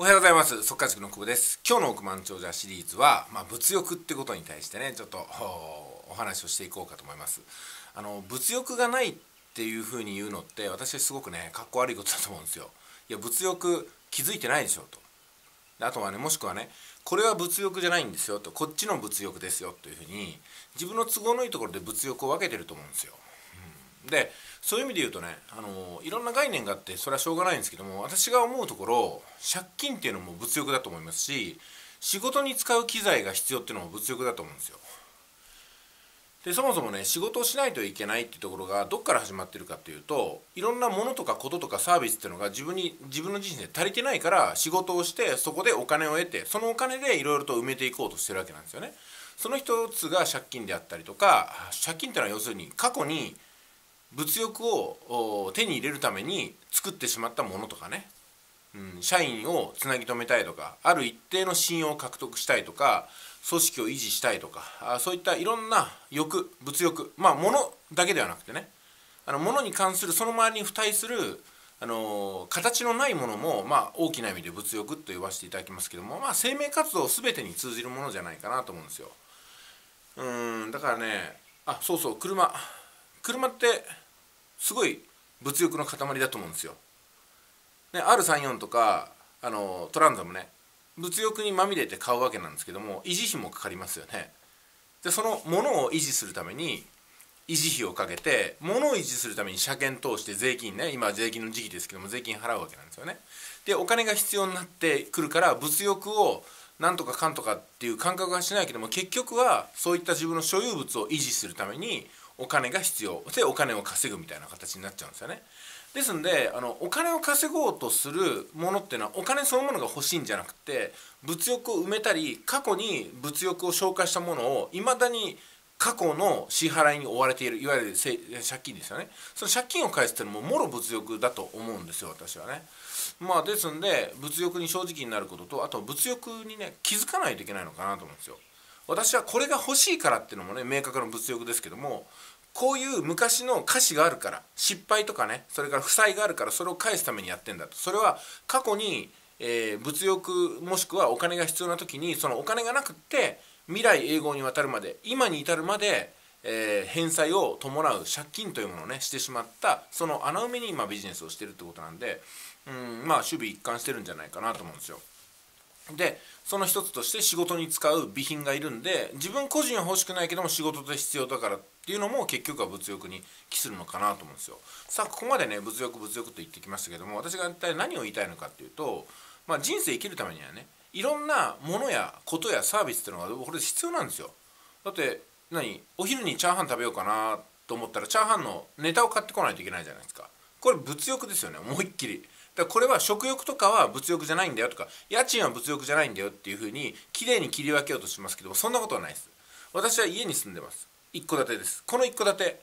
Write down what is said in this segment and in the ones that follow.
おはようございます。速稼塾の久保です。今日の億万長者シリーズは、まあ、物欲ってことに対してねちょっとお話をしていこうかと思います。あの物欲がないっていうふうに言うのって私はすごくねかっこ悪いことだと思うんですよ。いや物欲気づいてないでしょと。あとはねもしくはねこれは物欲じゃないんですよと。こっちの物欲ですよというふうに自分の都合のいいところで物欲を分けてると思うんですよ。でそういう意味で言うとねあのいろんな概念があってそれはしょうがないんですけども私が思うところ借金っていうのも物欲だと思いますし仕事に使う機材が必要っていうのも物欲だと思うんですよ。でそもそもね仕事をしないといけないっていうところがどっから始まってるかっていうといろんなものとかこととかサービスっていうのが自分に自分の人生足りてないから仕事をしてそこでお金を得てそのお金でいろいろと埋めていこうとしてるわけなんですよね。その一つが借金であったりとか借金っていうのは要するに過去に物欲を手に入れるために作ってしまったものとかね、うん、社員をつなぎ止めたいとかある一定の信用を獲得したいとか組織を維持したいとかあそういったいろんな欲物欲まあ物だけではなくてね。あの物に関するその周りに付帯するあの形のないものも、まあ、大きな意味で物欲と言わせていただきますけども、まあ、生命活動全てに通じるものじゃないかなと思うんですよ。うんだからねあそうそう車。車ってすごい物欲の塊だと思うんですよ。ね、R34 とかあのトランザもね物欲にまみれて買うわけなんですけども維持費もかかりますよね。でそのものを維持するために維持費をかけて物を維持するために車検通して税金ね今税金の時期ですけども税金払うわけなんですよね。でお金が必要になってくるから物欲をなんとかかんとかっていう感覚はしないけども結局はそういった自分の所有物を維持するためにお金が必要。でお金を稼ぐみたいな形になっちゃうんですよね。ですんであのお金を稼ごうとするものっていうのはお金そのものが欲しいんじゃなくて物欲を埋めたり過去に物欲を消化したものをいまだに過去の支払いに追われているいわゆる借金ですよね。その借金を返すっていうのももろ物欲だと思うんですよ私はね。まあですんで物欲に正直になることとあと物欲にね気づかないといけないのかなと思うんですよ。私はこれが欲しいからっていうのもね明確な物欲ですけどもこういう昔の歌詞があるから失敗とかねそれから負債があるからそれを返すためにやってんだとそれは過去に、えー、物欲もしくはお金が必要な時にそのお金がなくって未来永劫にわたるまで今に至るまで、えー、返済を伴う借金というものをねしてしまったその穴埋めに今ビジネスをしてるってことなんでうんまあ守備一貫してるんじゃないかなと思うんですよ。でその一つとして仕事に使う備品がいるんで自分個人は欲しくないけども仕事で必要だからっていうのも結局は物欲に帰するのかなと思うんですよ。さあここまでね物欲物欲と言ってきましたけども私が一体何を言いたいのかっていうと、まあ、人生生きるためにはねいろんなものやことやサービスっていうのがこれ必要なんですよ。だって何お昼にチャーハン食べようかなと思ったらチャーハンのネタを買ってこないといけないじゃないですか。これ物欲ですよね思いっきり。だこれは食欲とかは物欲じゃないんだよとか家賃は物欲じゃないんだよっていうふうにきれいに切り分けようとしますけどもそんなことはないです。私は家に住んでます。一戸建てです。この一戸建て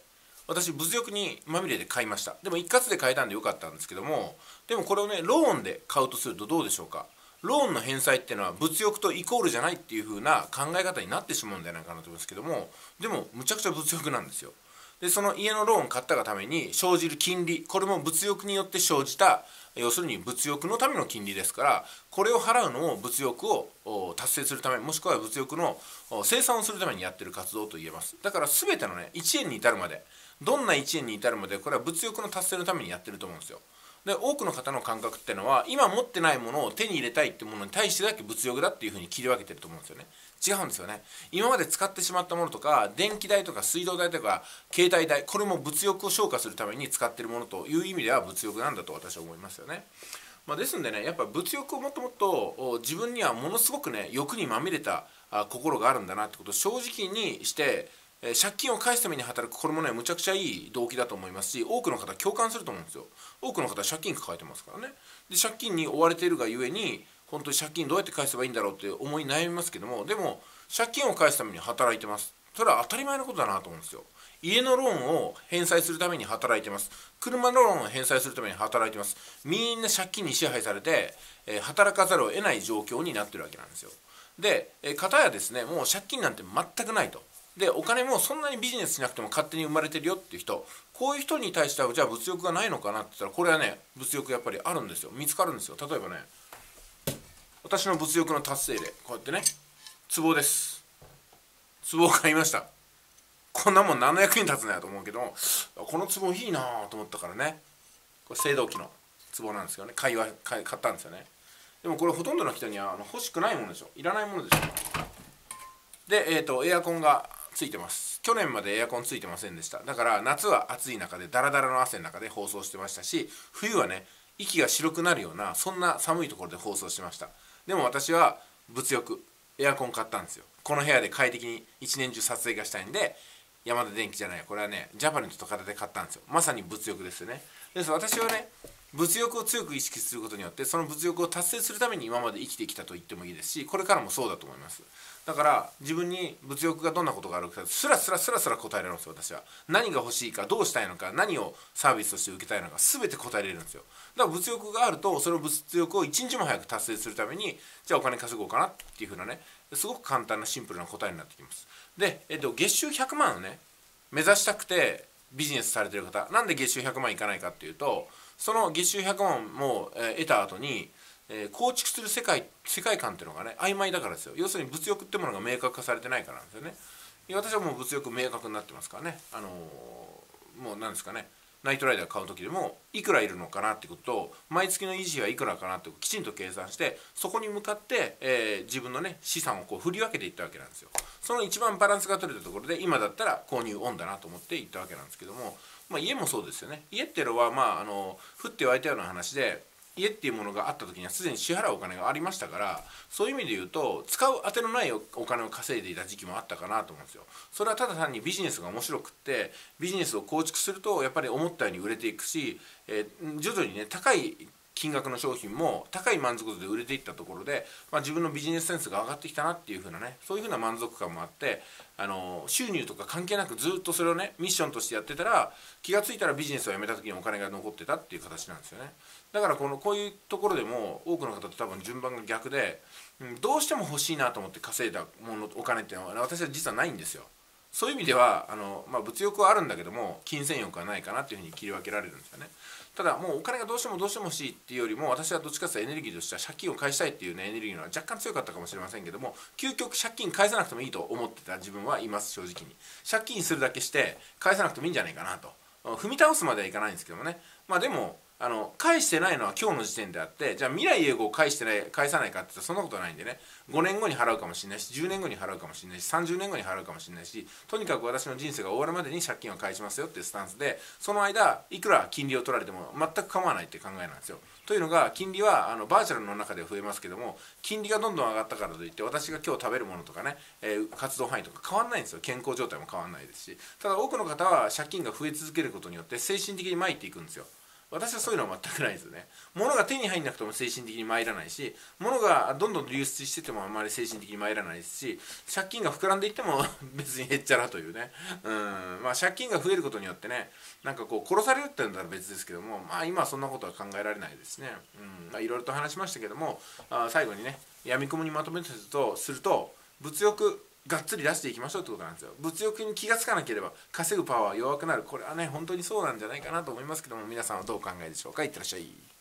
私物欲にまみれで買いました。でも一括で買えたんでよかったんですけどもでもこれをねローンで買うとするとどうでしょうか。ローンの返済っていうのは物欲とイコールじゃないっていう風な考え方になってしまうんじゃないかなと思うんですけどもでもむちゃくちゃ物欲なんですよ。でその家のローン買ったがために生じる金利これも物欲によって生じた要するに物欲のための金利ですからこれを払うのも物欲を達成するためもしくは物欲の生産をするためにやってる活動と言えます。だから全てのね1円に至るまでどんな1円に至るまでこれは物欲の達成のためにやってると思うんですよ。で多くの方の感覚っていうのは今持ってないものを手に入れたいっていうものに対してだけ物欲だっていうふうに切り分けてると思うんですよね違うんですよね今まで使ってしまったものとか電気代とか水道代とか携帯代これも物欲を消化するために使ってるものという意味では物欲なんだと私は思いますよね。まあ、ですんでねやっぱ物欲をもっともっと自分にはものすごくね欲にまみれた心があるんだなってことを正直にしてえ借金を返すために働くこれもねむちゃくちゃいい動機だと思いますし多くの方共感すると思うんですよ。多くの方借金抱えてますからね。で借金に追われているがゆえに本当に借金どうやって返せばいいんだろうって思い悩みますけどもでも借金を返すために働いてます。それは当たり前のことだなと思うんですよ。家のローンを返済するために働いてます。車のローンを返済するために働いてます。みんな借金に支配されて、えー、働かざるを得ない状況になってるわけなんですよ。で、えー、片やですねもう借金なんて全くないと。でお金もそんなにビジネスしなくても勝手に生まれてるよっていう人こういう人に対してはじゃあ物欲がないのかなって言ったらこれはね物欲やっぱりあるんですよ。見つかるんですよ例えばね私の物欲の達成例こうやってね壺です。壺を買いました。こんなもん何の役に立つんやと思うけどこの壺いいなと思ったからね。これ青銅器の壺なんですけどね。買い買買ったんですよね。でもこれほとんどの人には欲しくないものでしょ。いらないものでしょ。で、えーと、エアコンがついてます。去年までエアコンついてませんでした。だから夏は暑い中でダラダラの汗の中で放送してましたし冬はね息が白くなるようなそんな寒いところで放送しました。でも私は物欲エアコン買ったんですよ。この部屋で快適に一年中撮影がしたいんで山田電機じゃないこれはねジャパネットと片で買ったんですよ。まさに物欲ですよね。です私はね物欲を強く意識することによってその物欲を達成するために今まで生きてきたと言ってもいいですしこれからもそうだと思います。だから自分に物欲がどんなことがあるかすらすらすらすら答えられるんですよ私は。何が欲しいかどうしたいのか何をサービスとして受けたいのか全て答えれるんですよ。だから物欲があるとその物欲を一日も早く達成するためにじゃあお金稼ごうかなっていうふうなねすごく簡単なシンプルな答えになってきます。で、えっと、月収100万をね目指したくてビジネスされてる方なんで月収100万いかないかっていうとその月収100万も、得た後に、構築する世界世界観っていうのがね曖昧だからですよ。要するに物欲ってものが明確化されてないからなんですよね。私はもう物欲明確になってますからね。あのー、もう何ですかね。ナイトライダー買う時でもいくらいるのかなってことと毎月の維持はいくらかなってきちんと計算してそこに向かって、えー、自分のね資産をこう振り分けていったわけなんですよ。その一番バランスが取れたところで今だったら購入オンだなと思って行ったわけなんですけども、まあ、家もそうですよね。家っていうのはまああの降って湧いたような話で家っていうものがあった時にはすでに支払うお金がありましたからそういう意味で言うと使う当てのないお金を稼いでいた時期もあったかなと思うんですよ。それはただ単にビジネスが面白くってビジネスを構築するとやっぱり思ったように売れていくし、えー、徐々にね高い金額の商品も高い満足度で売れていったところで、まあ、自分のビジネスセンスが上がってきたなっていう風なねそういう風な満足感もあってあの収入とか関係なくずっとそれをねミッションとしてやってたら気が付いたらビジネスを辞めた時にお金が残ってたっていう形なんですよね。だからこのこういうところでも多くの方と多分順番が逆で、うん、どうしても欲しいなと思って稼いだものお金っていうのは私は実はないんですよ。そういう意味ではあの、まあ、物欲はあるんだけども金銭欲はないかなっていうふうに切り分けられるんですよね。ただもうお金がどうしてもどうしても欲しいっていうよりも私はどっちかというとエネルギーとしては借金を返したいっていうねエネルギーのは若干強かったかもしれませんけども究極借金返さなくてもいいと思ってた自分はいます正直に借金するだけして返さなくてもいいんじゃないかなと。踏み倒すまではいかないんですけどもね。まあでもあの返してないのは今日の時点であってじゃあ未来永劫返してない返さないかって言ったらそんなことないんでね5年後に払うかもしれないし10年後に払うかもしれないし30年後に払うかもしれないしとにかく私の人生が終わるまでに借金を返しますよっていうスタンスでその間いくら金利を取られても全く構わないって考えなんですよ。というのが金利はあのバーチャルの中では増えますけども金利がどんどん上がったからといって私が今日食べるものとかね、えー、活動範囲とか変わんないんですよ健康状態も変わんないですしただ多くの方は借金が増え続けることによって精神的に参っていくんですよ。私はそういうのは全くないですよね。物が手に入んなくても精神的に参らないし物がどんどん流出しててもあまり精神的に参らないですし借金が膨らんでいっても 別にへっちゃらというね。うん。まあ借金が増えることによってねなんかこう殺されるって言うんだら別ですけどもまあ今はそんなことは考えられないですね。うん。まあいろいろと話しましたけどもあ最後にねやみくもにまとめてるとすると物欲がっつり出していきましょうってことなんですよ。物欲に気が付かなければ稼ぐパワーは弱くなる。これはね本当にそうなんじゃないかなと思いますけども皆さんはどうお考えでしょうか？いってらっしゃい。